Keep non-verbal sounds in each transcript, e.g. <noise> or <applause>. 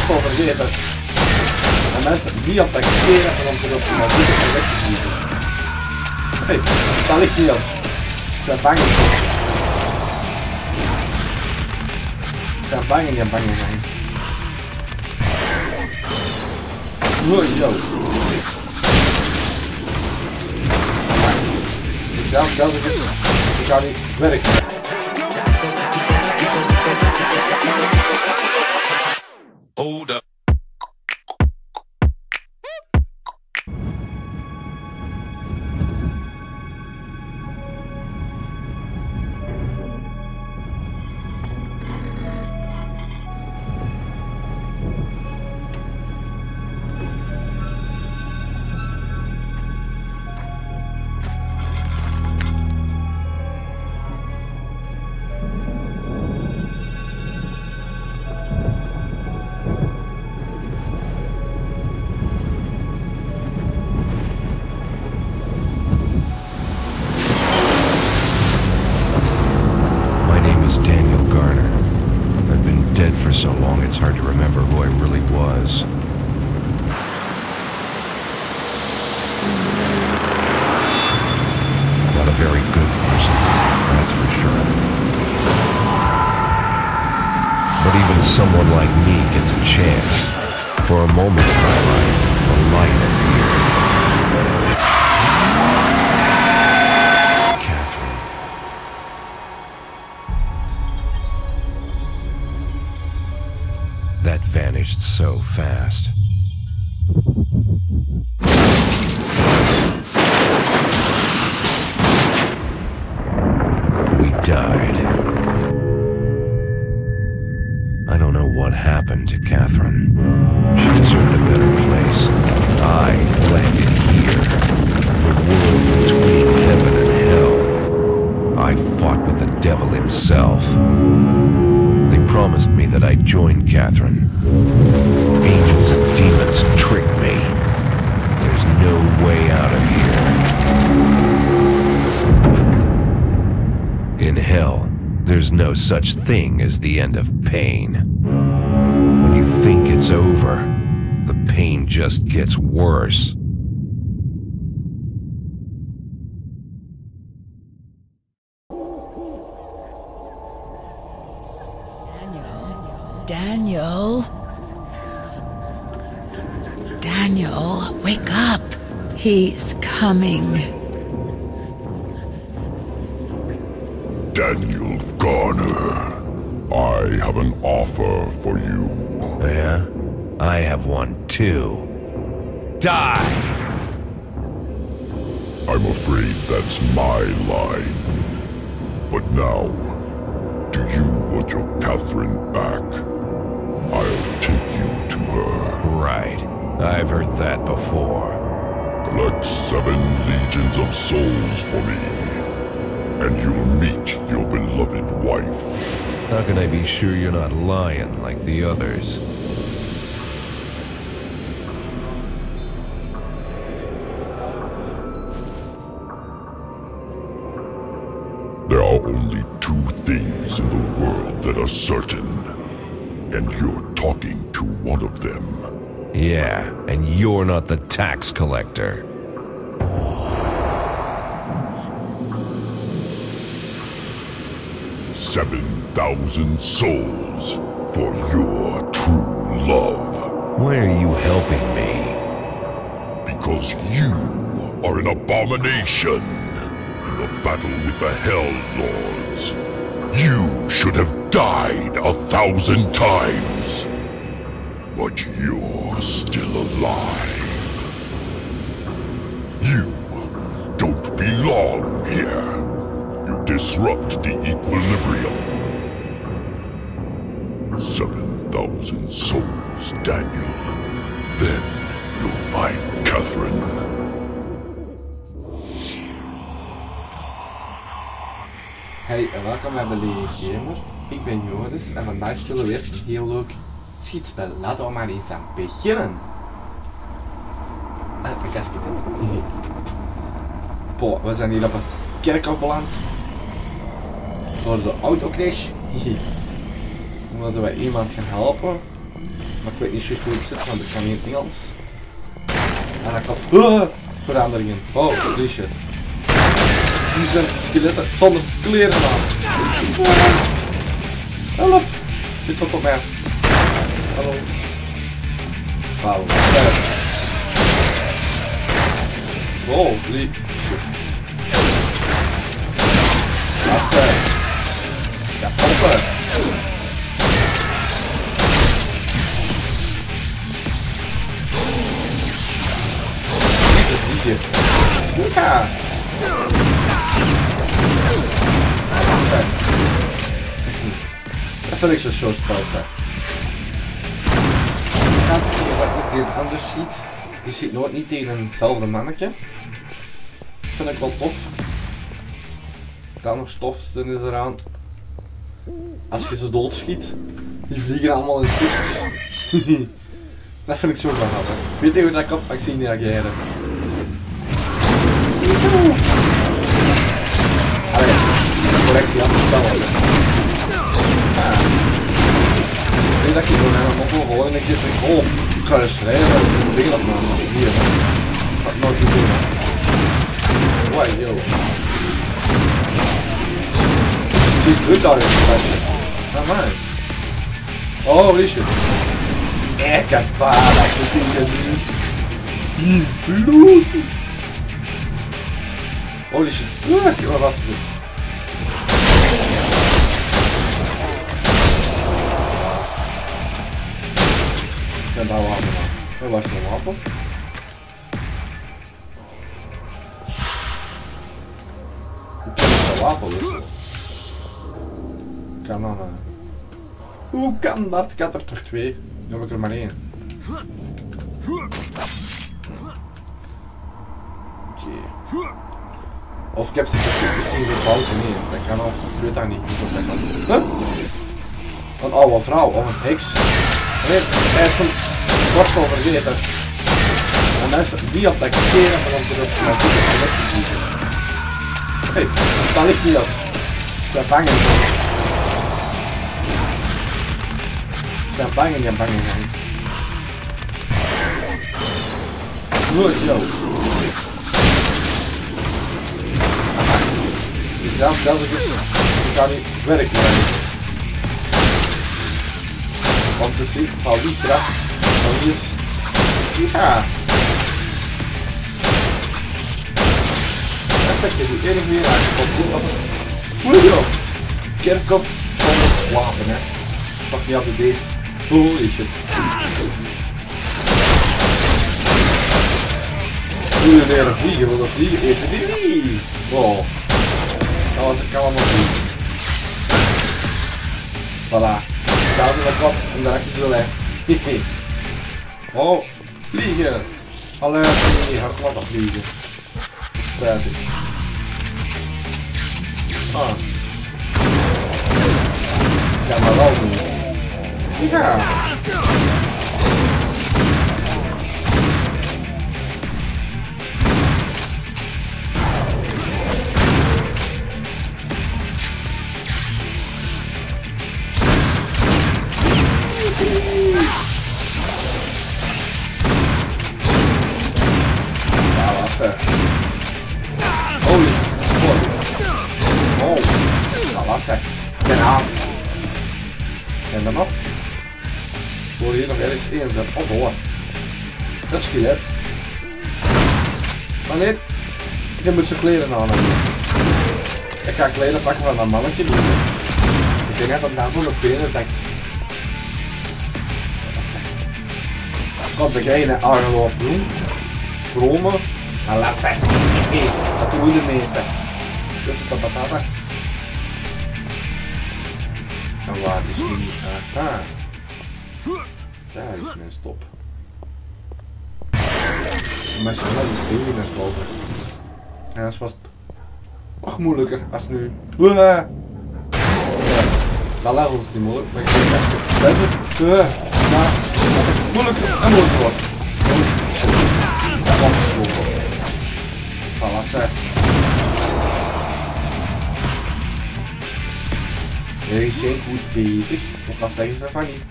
Vergeet het. En mensen die dat keren en om zich op iemand zitten en weg te. Hé, dat ligt niet op. Ik ben bang. Ik ben bang in die bang zijn. Mooi zo. Ik ga, ik ga, ik ga niet werken. Hold up. Himself. They promised me that I'd join Catherine. Angels and demons tricked me. There's no way out of here. In hell, there's no such thing as the end of pain. When you think it's over, the pain just gets worse. Daniel. Daniel, wake up. He's coming. Daniel Garner, I have an offer for you. Oh, yeah? I have one too. Die! I'm afraid that's my line. But now, do you want your Catherine back? I'll take you to her. Right. I've heard that before. Collect seven legions of souls for me, and you'll meet your beloved wife. How can I be sure you're not lying like the others? There are only two things in the world that are certain, and you're talking to one of them. Yeah, and you're not the tax collector. Seven thousand souls for your true love. Why are you helping me? Because you are an abomination in the battle with the Hell Lords. You should have died a thousand times. But you're still alive. You don't belong here. You disrupt the equilibrium. Seven thousand souls, Daniel. Then you'll find Catherine. Hey en welkom bij Beleefd Gamer. Ik ben Joris en vandaag spelen we weer een heel leuk schietspel. Laten we maar eens aan beginnen. Ah, mijn kastje. Boah, we zijn hier op een kerkhof beland. Door de autocrash. Omdat we iemand gaan helpen. Maar ik weet niet juist hoe het zit, want ik kan niet in Engels. En dan kan uh, veranderingen. Oh, holy shit. Die zijn skeletten zonder kleren aan. Help! Dit komt op mij af. Hallo. Wauw. Holy shit. Dat is... Ja, pompen. Dat vind ik. Gaat hier wat ik dit anders ziet. Je ziet nooit niet tegen eenzelfde mannetje. Vind ik wel tof. Dan nog stof is eraan. Als je ze doodschiet, die vliegen allemaal in stukjes. <laughs> dat vind ik zo grappig. Ik weet niet hoe dat ik op mag zien reageren. Allee, correctie aan het spel. Ik denk dat je gewoon helemaal nog wel horen en een keer zegt, oh, ik ga eens rijden, ik denk dat maar. Hier, dat ik nooit doen. Why, yo. Het ziet uit als een Naar mij. Oh, holy shit. Ik heb waar, dat je die bloed. Holy shit. Uh, wat ben daar wapen aan. Dat was wapen. Ik dat wapen wisselen? Kan dan. Uh... Hoe kan dat? Ik had er toch twee. Nu heb ik er maar één. Oké. Of ik heb ze fouten, nee, dat kan ook, ik weet dat niet, hoe dat kan. Huh? Een oude vrouw, of een heks. Hij is een borstel vergeten. En mensen die op dat keren van ons erop. Hé, dat ligt niet uit. Ik ben bang Ik ben bang en ja bang Goed, yo. Ja, zelfs ik ik ga niet werken. Om te zien van van is. Ja. Enige weer aangekomen. Hoe je op? Kerkop zonder wapen, hè. Pak niet altijd deze. Holy shit. Hoe je leren vliegen, want dat vliegen even die. Wow. Dat was ik allemaal goed. Voilà. Daar is de kop en daar heb je zo weg. Oh, vliegen. Allee, nee, ga wat nog vliegen. Spijtig. Ah. Ja, maar wel doen. Ja, En dan nog. Hoor hier nog ergens één zijn. Oh, hoor. Dat is skelet. Maar nee, je moet zijn kleren aan hebben. Ik ga kleden pakken van dat mannetje doen. Ik denk dat dat na zo'n penen zegt. Komt degene aangelopen doen. Vromen. En laat zeggen. Dat doen de mensen. Dus de patata. En waar is die? Ah. Daar is mijn stop. Maar ze hebben die stenen is boven. Ja, dat was nog moeilijker als nu. Ja, dat level is niet moeilijk, maar ik als je verder, uh, maar dat het moeilijker en moeilijker wordt. Jullie zijn goed bezig. ook al zeggen ze van niet?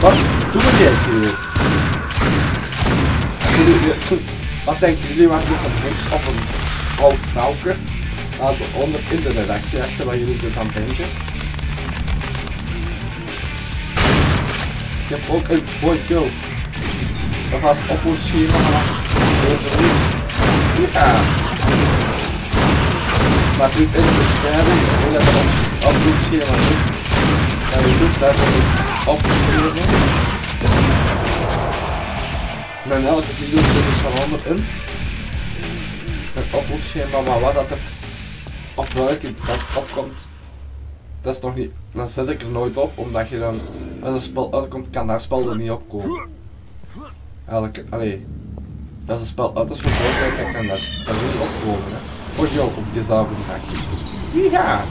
Wat doen we eigenlijk? Jullie, wat denken jullie, wat is dat niks op een oud vrouwke? Laat onder in de redactie achter wat jullie ervan denken. Ik heb ook een bordje. Dat was op ons schema van deze week. Ja. Maar zit in de beschrijving hoe dat het zit. En je doet dat het opgeschreven. Maar in elke video zit er veranderd in. Het opvoedschema, maar wat dat er op welke dag opkomt, dat is nog niet, dan zet ik er nooit op, omdat je dan, als een spel uitkomt, kan dat spel er niet opkomen. Elke, allee, als een spel uit is verkocht, dan kan dat er niet opkomen. Hè. Oh joh, op dezelfde dag. Ja.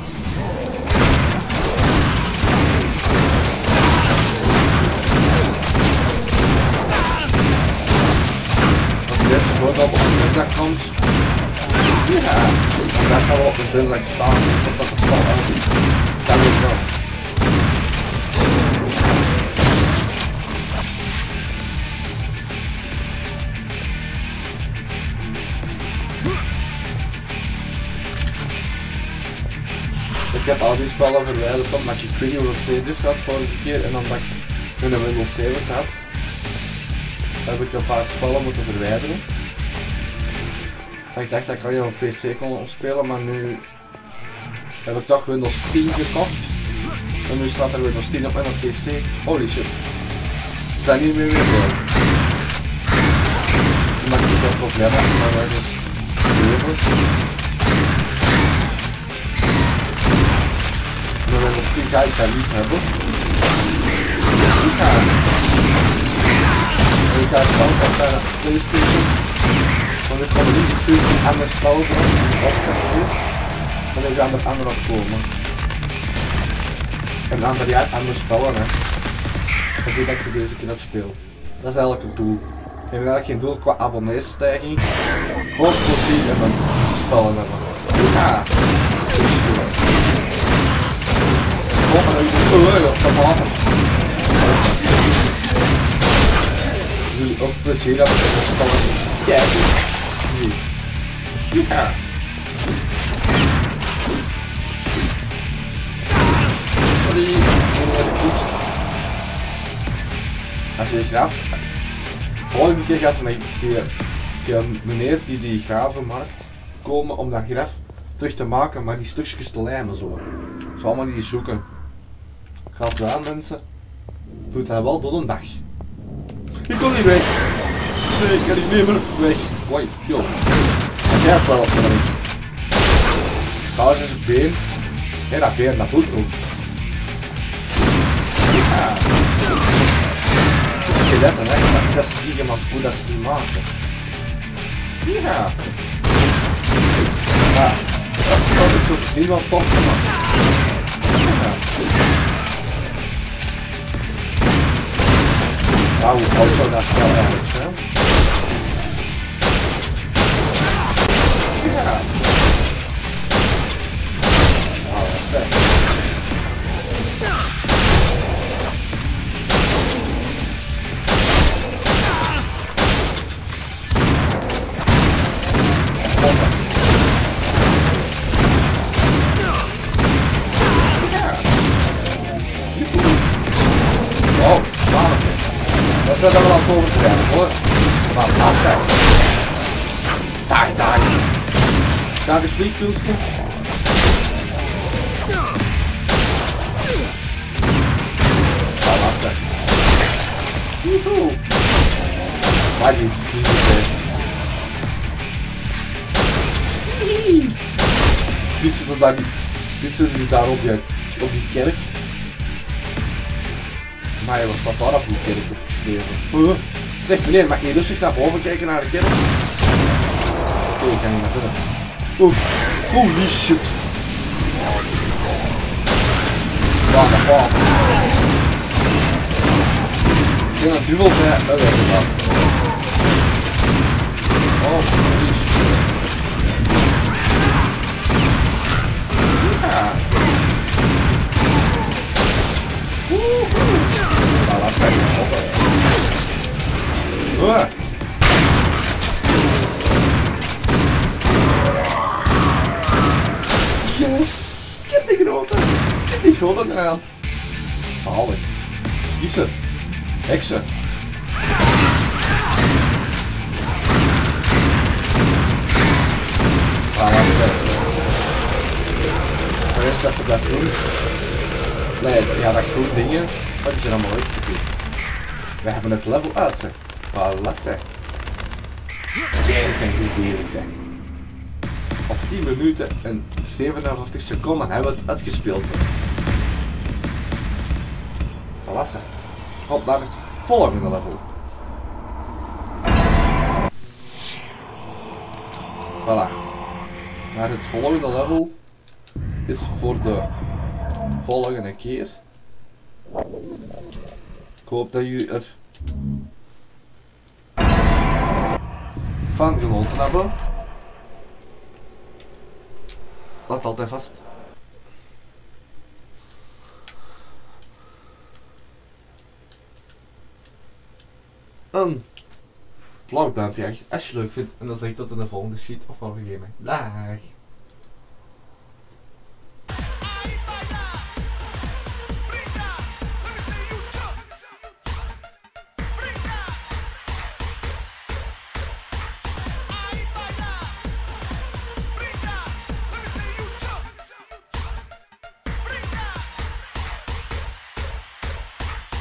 Dit bijvoorbeeld op de dinsdag komt, ja, dan gaan we op de dinsdag staan, totdat het spel is. Dat ik wel. Ik heb al die spellen verwijderd omdat ik weet niet hoeveel CD's had vorige keer en omdat ik een Windows 7 zat, heb ik een paar spellen moeten verwijderen. Dat ik dacht dat ik alleen op PC kon spelen, maar nu heb ik toch Windows 10 gekocht. En nu staat er Windows 10 op mijn PC. Holy shit. Ze zijn niet meer weer. Maar ik heb een probleem met mijn Windows 7. 10 ga ik dat niet hebben. Ik ga... Ik ook op mijn Playstation. Want ik kon niet sturen aan de spel opzetten eerst. En dan gaan er andere op komen. En een ander jaar andere spellen hè. Dan zie ik dat ik ze deze keer op speel. Dat is eigenlijk het doel. Ik heb eigenlijk geen doel qua abonneestijging. Gewoon plezier en dan spellen hebben. Ja! Oh, hebben met de spellen. Kijk. Ja. Sorry. Als je graf... Volgende keer gaat ze naar die, die meneer die die gravenmarkt komen om dat graf terug te maken, maar die stukjes te lijmen zo. Zo allemaal die zoeken. Gaat wel aan mensen. Doet hij wel door een dag. Ik kon niet weg. Nee, ik kan niet meer weg. Wait, joh. Hij gaat wel op de. Daar is zijn been. En dat been, dat doet ook. Ja. Het skeletten, hè. Dat- is niet iemand hoe dat ze die maken. Ja. Ja. Dat is altijd zo te zien wat tof gemaakt. Ja. Nou, hoe oud zou Daar is vliegkunsten. Ah, wacht even. Woehoe. Maar die vliegen. Dit zit er daar niet. Dit zit er daar op die, op die kerk. Maar wat staat daar op die kerk opgeschreven? Zeg meneer, mag je rustig naar boven kijken naar de kerk? Oké, ik ga niet naar binnen. Oef, holy shit. Wat de fuck? Ik wel. Oh, holy shit. Ja. Woehoe. Nou, laat. Huh. Die grote eraan. Zalig. Kiezen. Heksen. Ah, dat is... even dat groen. Nee, ja, dat groen dingen. Die zijn allemaal uitgekomen. We hebben het level uit, zeg. Voilà, zeg. Zijn. Op 10 minuten en 57 seconden hebben we het uitgespeeld. Zeg. Op naar het volgende level. Voilà. Maar het volgende level is voor de volgende keer. Ik hoop dat jullie er van genoten hebben. Laat altijd vast. Een blauw duimpje als je het leuk vindt. En dan zeg ik tot in de volgende sheet of volgende game. Dag!